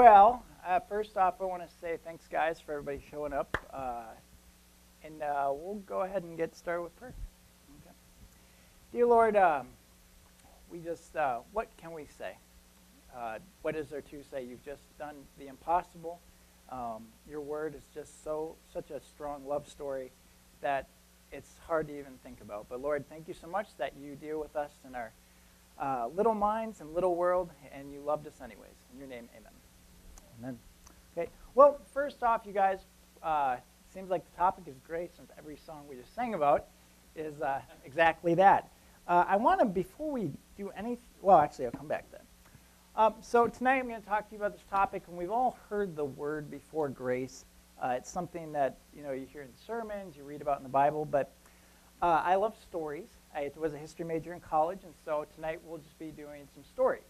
Well, uh, first off, I want to say thanks, guys, for everybody showing up. Uh, and uh, we'll go ahead and get started with prayer. Okay. Dear Lord, um, we just, uh, what can we say? Uh, what is there to say? You've just done the impossible. Um, your word is just so, such a strong love story that it's hard to even think about. But Lord, thank you so much that you deal with us in our uh, little minds and little world, and you loved us anyways. In your name, amen. Amen. Okay. Well, first off, you guys, uh, seems like the topic is great since every song we just sang about is uh, exactly that. Uh, I want to, before we do anything, well, actually, I'll come back then. Um, so tonight I'm going to talk to you about this topic, and we've all heard the word before grace. Uh, it's something that you know you hear in sermons, you read about in the Bible, but uh, I love stories. I was a history major in college, and so tonight we'll just be doing some stories.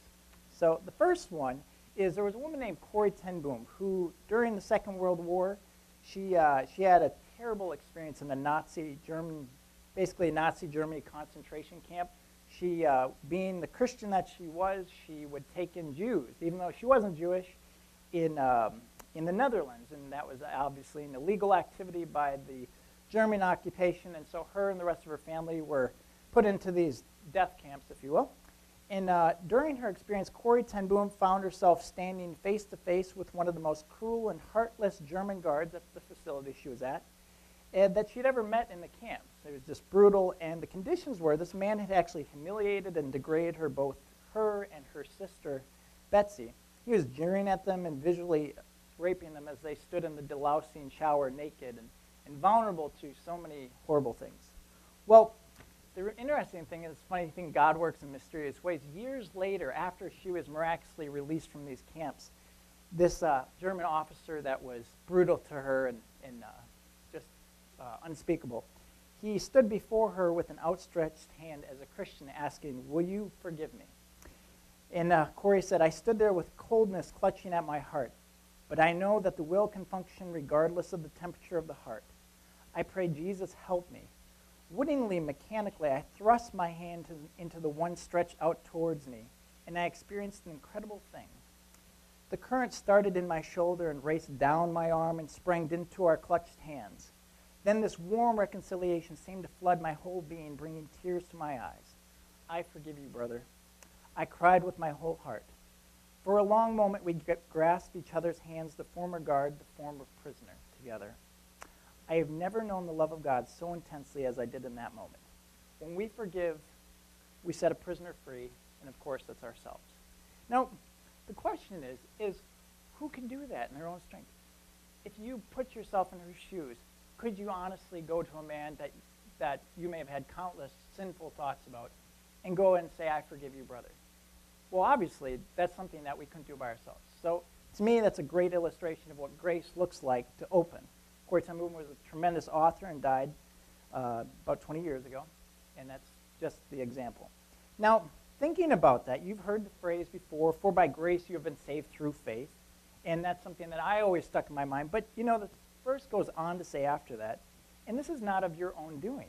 So the first one is there was a woman named ten Boom who, during the Second World War, she uh, she had a terrible experience in the Nazi German, basically Nazi Germany concentration camp. She, uh, being the Christian that she was, she would take in Jews, even though she wasn't Jewish, in um, in the Netherlands, and that was obviously an illegal activity by the German occupation. And so her and the rest of her family were put into these death camps, if you will. And uh, during her experience, Corrie ten Boom found herself standing face to face with one of the most cruel and heartless German guards at the facility she was at and that she'd ever met in the camps. It was just brutal, and the conditions were this man had actually humiliated and degraded her, both her and her sister, Betsie. He was jeering at them and visually raping them as they stood in the delousing shower naked and, and vulnerable to so many horrible things. Well, the interesting thing is, funny thing, God works in mysterious ways. Years later, after she was miraculously released from these camps, this uh, German officer that was brutal to her and, and uh, just uh, unspeakable, he stood before her with an outstretched hand as a Christian, asking, Will you forgive me? And uh, Corrie said, I stood there with coldness clutching at my heart, but I know that the will can function regardless of the temperature of the heart. I pray, Jesus, help me. Wittingly, mechanically, I thrust my hand to, into the one stretched out towards me, and I experienced an incredible thing. The current started in my shoulder and raced down my arm and sprang into our clutched hands. Then this warm reconciliation seemed to flood my whole being, bringing tears to my eyes. I forgive you, brother. I cried with my whole heart. For a long moment, we grasped each other's hands, the former guard, the former prisoner, together. I have never known the love of God so intensely as I did in that moment. When we forgive, we set a prisoner free, and of course, that's ourselves. Now, the question is, is who can do that in their own strength? If you put yourself in her shoes, could you honestly go to a man that, that you may have had countless sinful thoughts about and go and say, I forgive you, brother? Well, obviously, that's something that we couldn't do by ourselves. So, to me, that's a great illustration of what grace looks like to open. Corrie ten was a tremendous author and died uh, about 20 years ago, and that's just the example. Now, thinking about that, you've heard the phrase before, for by grace you have been saved through faith, and that's something that I always stuck in my mind. But, you know, the verse goes on to say after that, and this is not of your own doing.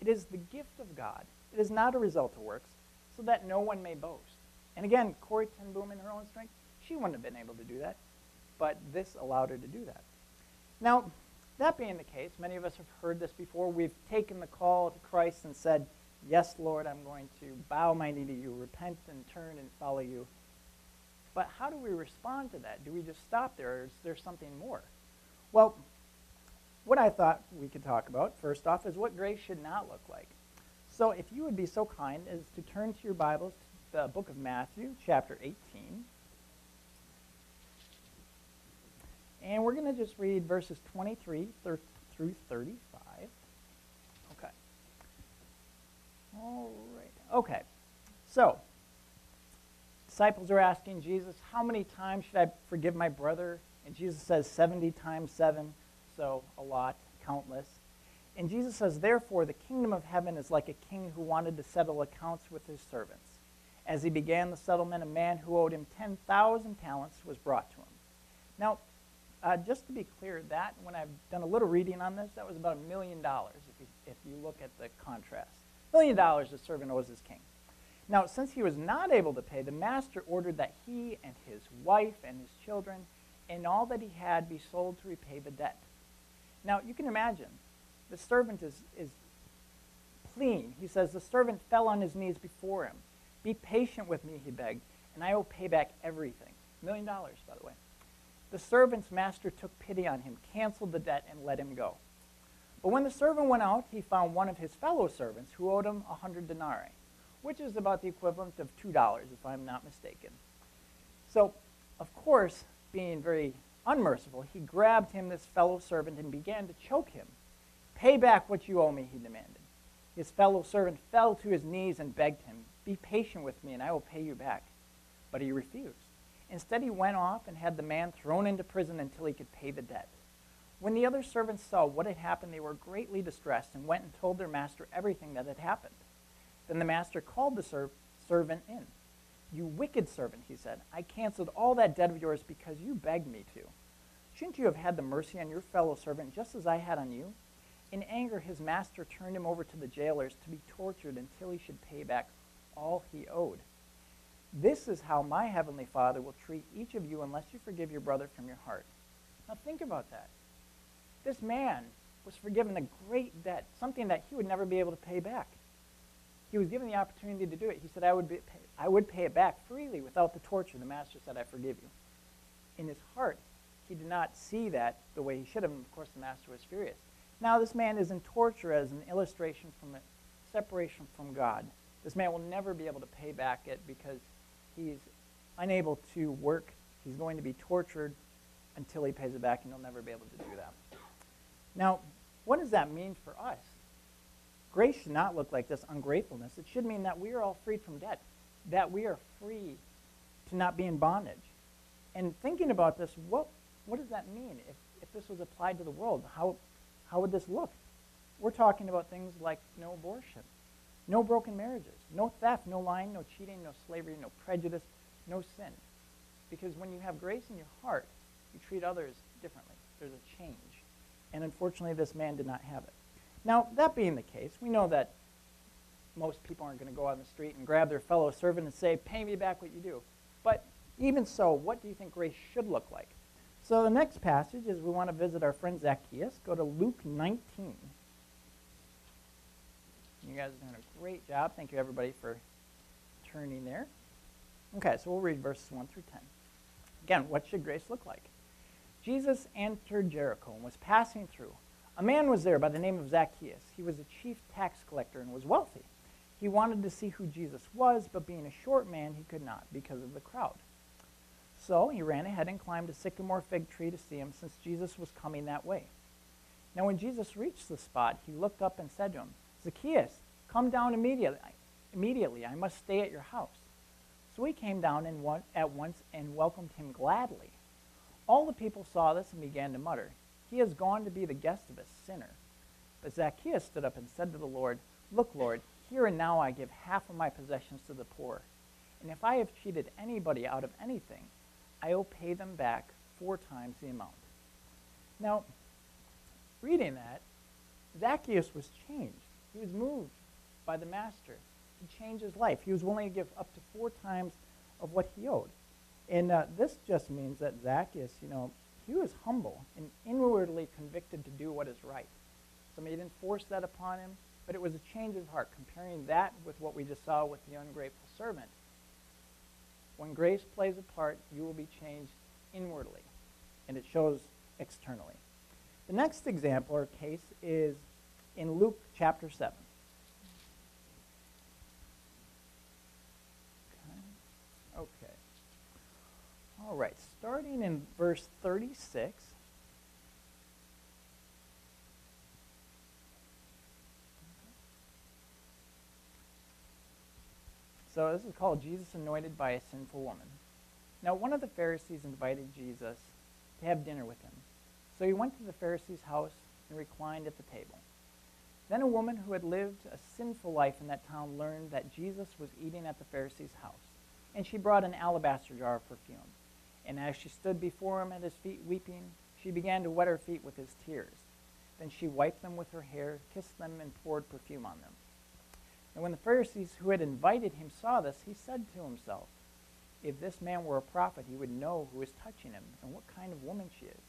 It is the gift of God. It is not a result of works, so that no one may boast. And again, Corrie ten Boom in her own strength, she wouldn't have been able to do that, but this allowed her to do that. Now, that being the case, many of us have heard this before. We've taken the call to Christ and said, Yes, Lord, I'm going to bow my knee to you, repent and turn and follow you. But how do we respond to that? Do we just stop there, or is there something more? Well, what I thought we could talk about, first off, is what grace should not look like. So if you would be so kind as to turn to your Bibles the book of Matthew, chapter 18. And we're going to just read verses 23 through 35. Okay. All right. Okay. So, disciples are asking Jesus, How many times should I forgive my brother? And Jesus says 70 times 7, so a lot, countless. And Jesus says, Therefore, the kingdom of heaven is like a king who wanted to settle accounts with his servants. As he began the settlement, a man who owed him 10,000 talents was brought to him. Now, uh, just to be clear, that when I've done a little reading on this, that was about a million dollars if you, if you look at the contrast. A million dollars the servant owes his king. Now, since he was not able to pay, the master ordered that he and his wife and his children and all that he had be sold to repay the debt. Now, you can imagine, the servant is, is pleading. He says, The servant fell on his knees before him. Be patient with me, he begged, and I will pay back everything. A million dollars, by the way. The servant's master took pity on him, canceled the debt, and let him go. But when the servant went out, he found one of his fellow servants who owed him a hundred denarii, which is about the equivalent of two dollars, if I'm not mistaken. So, of course, being very unmerciful, he grabbed him, this fellow servant, and began to choke him. Pay back what you owe me, he demanded. His fellow servant fell to his knees and begged him, Be patient with me, and I will pay you back. But he refused. Instead, he went off and had the man thrown into prison until he could pay the debt. When the other servants saw what had happened, they were greatly distressed and went and told their master everything that had happened. Then the master called the ser- servant in. You wicked servant, he said, I canceled all that debt of yours because you begged me to. Shouldn't you have had the mercy on your fellow servant just as I had on you? In anger, his master turned him over to the jailers to be tortured until he should pay back all he owed. This is how my heavenly Father will treat each of you unless you forgive your brother from your heart. Now think about that. This man was forgiven a great debt, something that he would never be able to pay back. He was given the opportunity to do it. He said, I would, be, I would pay it back freely without the torture. The master said, I forgive you. In his heart, he did not see that the way he should have. And of course, the master was furious. Now, this man is in torture as an illustration from a separation from God. This man will never be able to pay back it because he's unable to work. He's going to be tortured until he pays it back, and he'll never be able to do that. Now, what does that mean for us? Grace should not look like this ungratefulness. It should mean that we are all freed from debt, that we are free to not be in bondage. And thinking about this, what, what does that mean if, if this was applied to the world? How, how would this look? We're talking about things like no abortion, no broken marriages, no theft, no lying, no cheating, no slavery, no prejudice, no sin. Because when you have grace in your heart, you treat others differently. There's a change. And unfortunately, this man did not have it. Now, that being the case, we know that most people aren't going to go on the street and grab their fellow servant and say, Pay me back what you do. But even so, what do you think grace should look like? So the next passage is we want to visit our friend Zacchaeus. Go to Luke 19. You guys are doing a great job. Thank you, everybody, for turning there. Okay, so we'll read verses 1 through 10. Again, what should grace look like? Jesus entered Jericho and was passing through. A man was there by the name of Zacchaeus. He was a chief tax collector and was wealthy. He wanted to see who Jesus was, but being a short man, he could not because of the crowd. So he ran ahead and climbed a sycamore fig tree to see him, since Jesus was coming that way. Now, when Jesus reached the spot, he looked up and said to him, Zacchaeus, come down immediately. Immediately, I must stay at your house. So he came down and at once and welcomed him gladly. All the people saw this and began to mutter, He has gone to be the guest of a sinner. But Zacchaeus stood up and said to the Lord, Look, Lord, here and now I give half of my possessions to the poor. And if I have cheated anybody out of anything, I will pay them back four times the amount. Now, reading that, Zacchaeus was changed. He was moved by the master to change his life. He was willing to give up to four times of what he owed. And uh, this just means that Zacchaeus, you know, he was humble and inwardly convicted to do what is right. Somebody didn't force that upon him, but it was a change of heart, comparing that with what we just saw with the ungrateful servant. When grace plays a part, you will be changed inwardly, and it shows externally. The next example or case is in Luke chapter 7. Okay. All right, starting in verse 36. So this is called Jesus anointed by a sinful woman. Now, one of the Pharisees invited Jesus to have dinner with him. So he went to the Pharisee's house and reclined at the table. Then a woman who had lived a sinful life in that town learned that Jesus was eating at the Pharisee's house, and she brought an alabaster jar of perfume. And as she stood before him at his feet weeping, she began to wet her feet with his tears. Then she wiped them with her hair, kissed them, and poured perfume on them. And when the Pharisees who had invited him saw this, he said to himself, If this man were a prophet, he would know who is touching him and what kind of woman she is,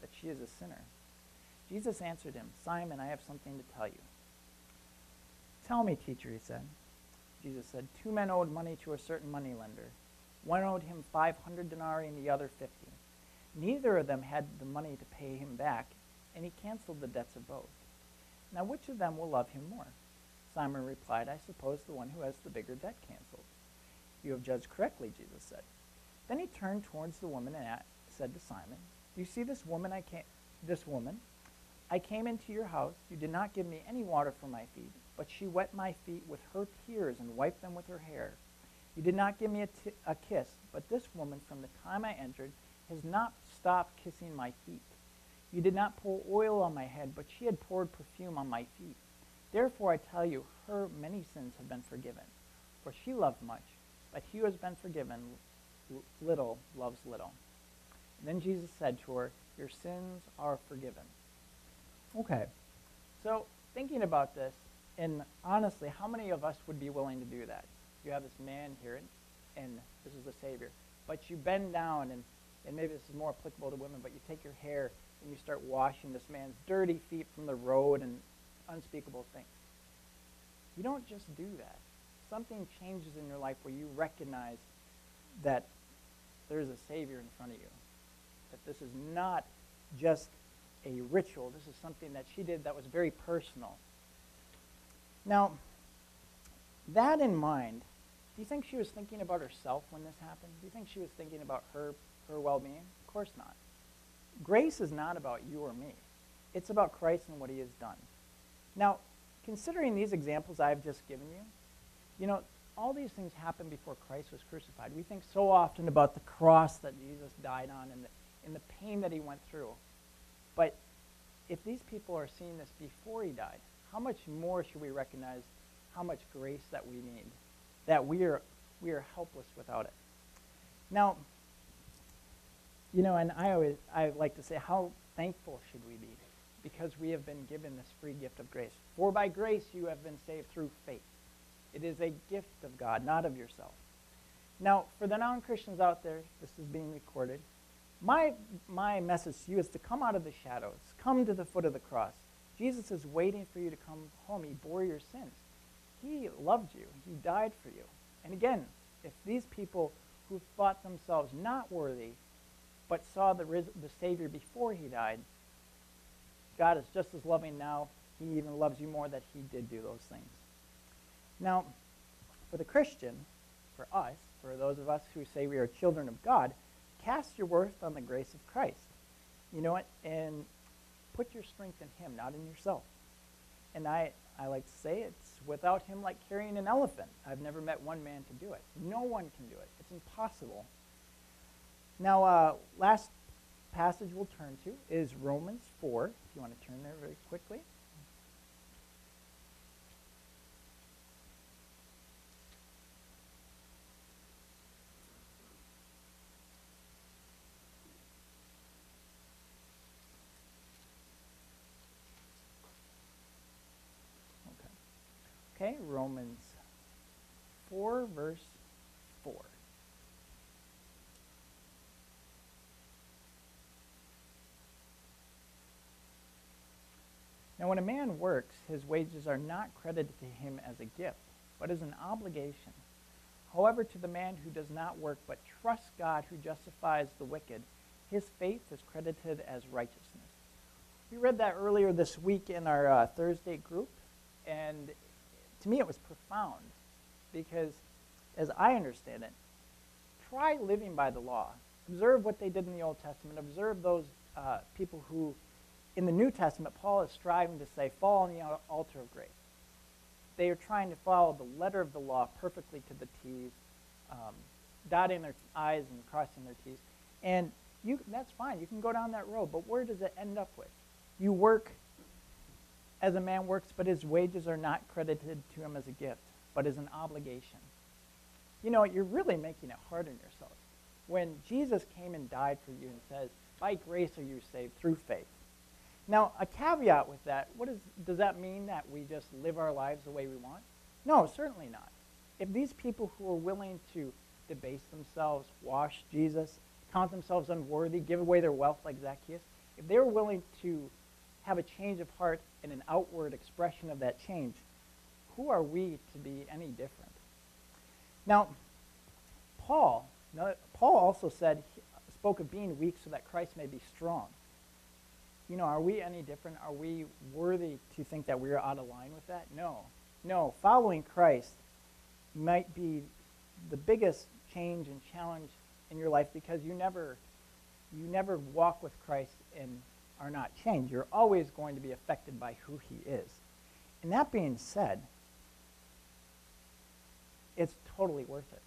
that she is a sinner. Jesus answered him, Simon, I have something to tell you. Tell me, teacher, he said. Jesus said, Two men owed money to a certain moneylender. One owed him 500 denarii and the other 50. Neither of them had the money to pay him back, and he canceled the debts of both. Now, which of them will love him more? Simon replied, I suppose the one who has the bigger debt canceled. You have judged correctly, Jesus said. Then he turned towards the woman and said to Simon, Do you see this woman I came, this woman? I came into your house. You did not give me any water for my feet, but she wet my feet with her tears and wiped them with her hair. You did not give me a, kiss, but this woman, from the time I entered, has not stopped kissing my feet. You did not pour oil on my head, but she had poured perfume on my feet. Therefore, I tell you, her many sins have been forgiven. For she loved much, but he who has been forgiven little loves little. And then Jesus said to her, Your sins are forgiven. Okay, so thinking about this, and honestly, how many of us would be willing to do that? You have this man here, and, this is the Savior, but you bend down, and, and maybe this is more applicable to women, but you take your hair and you start washing this man's dirty feet from the road and unspeakable things. You don't just do that. Something changes in your life where you recognize that there's a Savior in front of you. That this is not just a ritual. This is something that she did that was very personal. Now, that in mind, do you think she was thinking about herself when this happened? Do you think she was thinking about her, her well being? Of course not. Grace is not about you or me, it's about Christ and what he has done. Now, considering these examples I've just given you, you know, all these things happened before Christ was crucified. We think so often about the cross that Jesus died on and the, and the pain that he went through. But if these people are seeing this before he died, how much more should we recognize how much grace that we need? That we are, we are helpless without it. Now, you know, and I always I like to say, how thankful should we be? Because we have been given this free gift of grace. For by grace you have been saved through faith. It is a gift of God, not of yourself. Now, for the non Christians out there, this is being recorded. My, my message to you is to come out of the shadows, come to the foot of the cross. Jesus is waiting for you to come home. He bore your sins. He loved you, He died for you. And again, if these people who thought themselves not worthy but saw the, the Savior before he died, God is just as loving now. He even loves you more that he did do those things. Now, for the Christian, for us, for those of us who say we are children of God, cast your worth on the grace of Christ. You know what? And put your strength in him, not in yourself. And I, I like to say it's without him like carrying an elephant. I've never met one man to do it. No one can do it. It's impossible. Now, uh, last passage we'll turn to is Romans 4, if you want to turn there very quickly. Okay, Romans 4, verse 4. Now, when a man works, his wages are not credited to him as a gift, but as an obligation. However, to the man who does not work but trusts God who justifies the wicked, his faith is credited as righteousness. We read that earlier this week in our uh, Thursday group, and to me it was profound because, as I understand it, try living by the law. Observe what they did in the Old Testament. Observe those uh, people who in the New Testament, Paul is striving to say, fall on the altar of grace. They are trying to follow the letter of the law perfectly to the T's, um, dotting their I's and crossing their T's. And you, that's fine. You can go down that road. But where does it end up with? You work as a man works, but his wages are not credited to him as a gift, but as an obligation. You know, you're really making it hard on yourself. When Jesus came and died for you and says, by grace are you saved through faith, now, a caveat with that, what is, does that mean that we just live our lives the way we want? No, certainly not. If these people who are willing to debase themselves, wash Jesus, count themselves unworthy, give away their wealth like Zacchaeus, if they were willing to have a change of heart and an outward expression of that change, who are we to be any different? Now, Paul, Paul also said, spoke of being weak so that Christ may be strong. You know, are we any different? Are we worthy to think that we're out of line with that? No. No. Following Christ might be the biggest change and challenge in your life because you never you never walk with Christ and are not changed. You're always going to be affected by who he is. And that being said, it's totally worth it.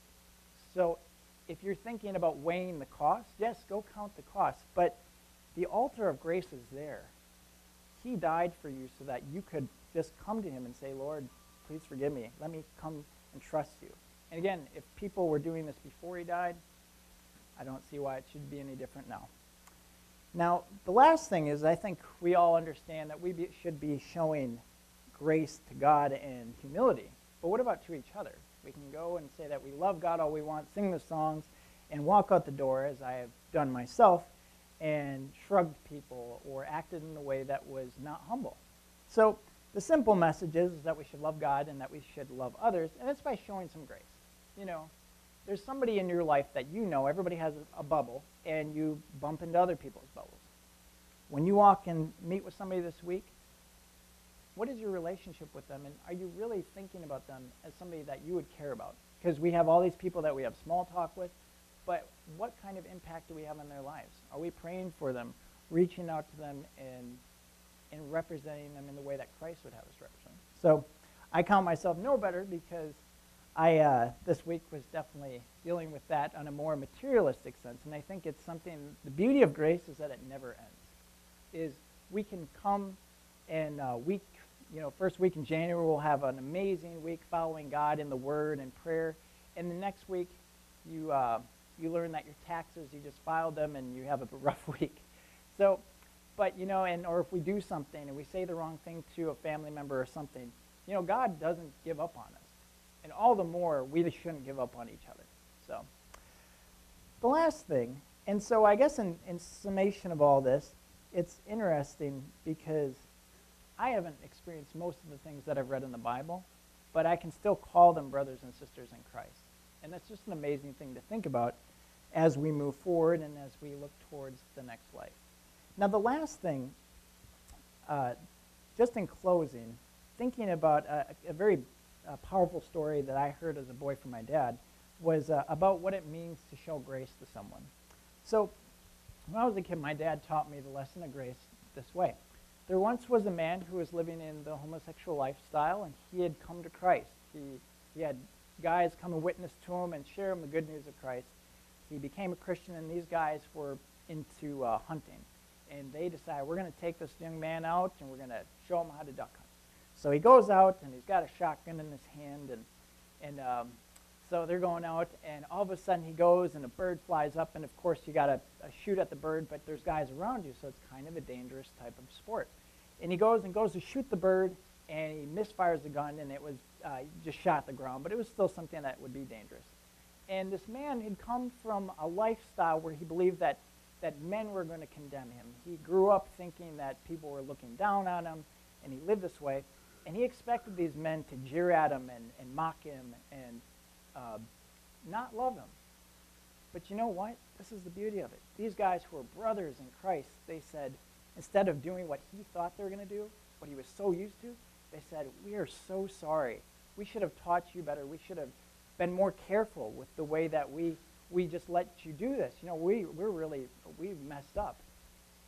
So if you're thinking about weighing the cost, yes, go count the cost. But the altar of grace is there. He died for you so that you could just come to him and say, Lord, please forgive me. Let me come and trust you. And again, if people were doing this before he died, I don't see why it should be any different now. Now, the last thing is I think we all understand that we be, should be showing grace to God and humility. But what about to each other? We can go and say that we love God all we want, sing the songs, and walk out the door, as I have done myself, and shrugged people or acted in a way that was not humble. So the simple message is, is that we should love God and that we should love others, and it's by showing some grace. You know, there's somebody in your life that you know, everybody has a bubble, and you bump into other people's bubbles. When you walk and meet with somebody this week, what is your relationship with them? And are you really thinking about them as somebody that you would care about? Because we have all these people that we have small talk with, but what kind of impact do we have on their lives? Are we praying for them, reaching out to them, and, and representing them in the way that Christ would have us represent? So I count myself no better because I, uh, this week, was definitely dealing with that on a more materialistic sense. And I think it's something, the beauty of grace is that it never ends. Is we can come and uh, week you know, first week in January, we'll have an amazing week following God in the Word and prayer. And the next week, you, uh, you learn that your taxes, you just filed them and you have a rough week. So, but, you know, and, or if we do something and we say the wrong thing to a family member or something, you know, God doesn't give up on us. And all the more, we shouldn't give up on each other. So, the last thing, and so I guess in, in summation of all this, it's interesting because I haven't experienced most of the things that I've read in the Bible, but I can still call them brothers and sisters in Christ. And that's just an amazing thing to think about as we move forward and as we look towards the next life. Now, the last thing, uh, just in closing, thinking about a, a very uh, powerful story that I heard as a boy from my dad was uh, about what it means to show grace to someone. So, when I was a kid, my dad taught me the lesson of grace this way. There once was a man who was living in the homosexual lifestyle, and he had come to Christ. He, he had guys come and witness to him and share him the good news of Christ. He became a Christian, and these guys were into uh, hunting. And they decided, we're going to take this young man out, and we're going to show him how to duck. So he goes out, and he's got a shotgun in his hand, and, and um, so they're going out, and all of a sudden he goes, and a bird flies up, and of course you got to uh, shoot at the bird, but there's guys around you, so it's kind of a dangerous type of sport. And he goes and goes to shoot the bird, and he misfires the gun, and it was uh, just shot the ground, but it was still something that would be dangerous. And this man had come from a lifestyle where he believed that, that men were going to condemn him. He grew up thinking that people were looking down on him, and he lived this way. And he expected these men to jeer at him and, and mock him and uh, not love him. But you know what? This is the beauty of it. These guys who were brothers in Christ, they said, instead of doing what he thought they were going to do, what he was so used to, they said, We are so sorry. We should have taught you better. We should have been more careful with the way that we, we just let you do this. You know, we, we're really, we've messed up.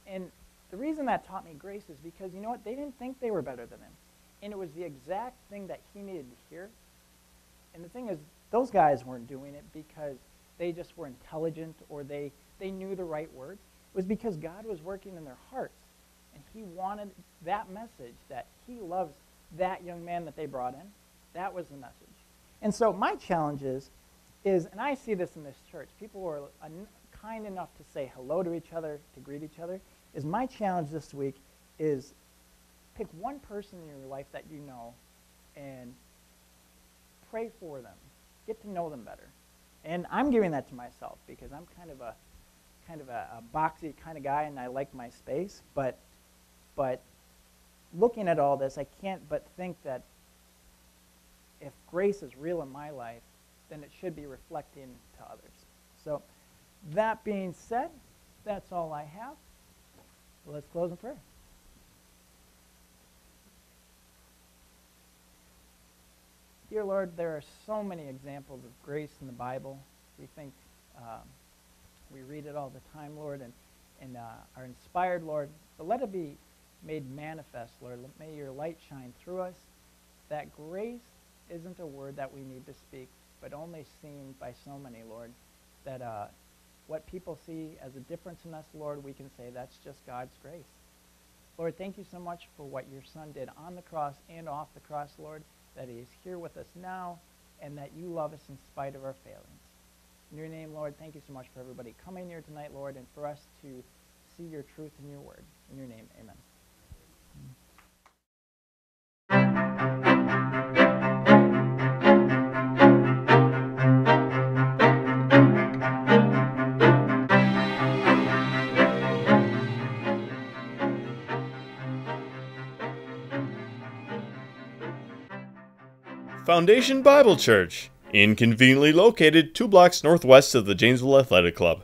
And the reason that taught me grace is because, you know what? They didn't think they were better than him. And it was the exact thing that he needed to hear. And the thing is, those guys weren't doing it because they just were intelligent or they, they knew the right words. It was because God was working in their hearts. And he wanted that message that he loves that young man that they brought in. That was the message. And so my challenge is, is and I see this in this church, people who are kind enough to say hello to each other, to greet each other, is my challenge this week is pick one person in your life that you know and pray for them, get to know them better. And I'm giving that to myself because I'm kind of a kind of a, a boxy kind of guy and I like my space, but but looking at all this, I can't but think that if grace is real in my life, then it should be reflecting to others. So, that being said, that's all I have. Let's close in prayer. Dear Lord, there are so many examples of grace in the Bible. We think um, we read it all the time, Lord, and, and uh, are inspired, Lord. But let it be made manifest, Lord. May your light shine through us. That grace isn't a word that we need to speak, but only seen by so many, Lord. That uh, what people see as a difference in us, Lord, we can say that's just God's grace. Lord, thank you so much for what your Son did on the cross and off the cross, Lord, that he is here with us now, and that you love us in spite of our failings. In your name, Lord, thank you so much for everybody coming here tonight, Lord, and for us to see your truth in your word. In your name, amen. Foundation Bible Church, inconveniently located two blocks northwest of the Janesville Athletic Club.